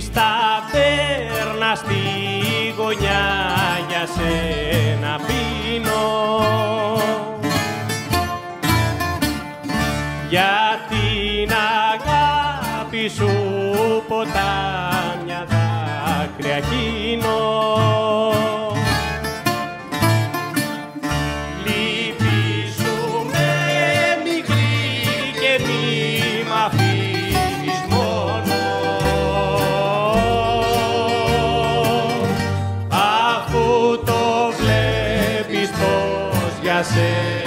Στα πέρνα στη γωνιά για σένα πίνω. Για την αγάπη σου ποτά για σένα.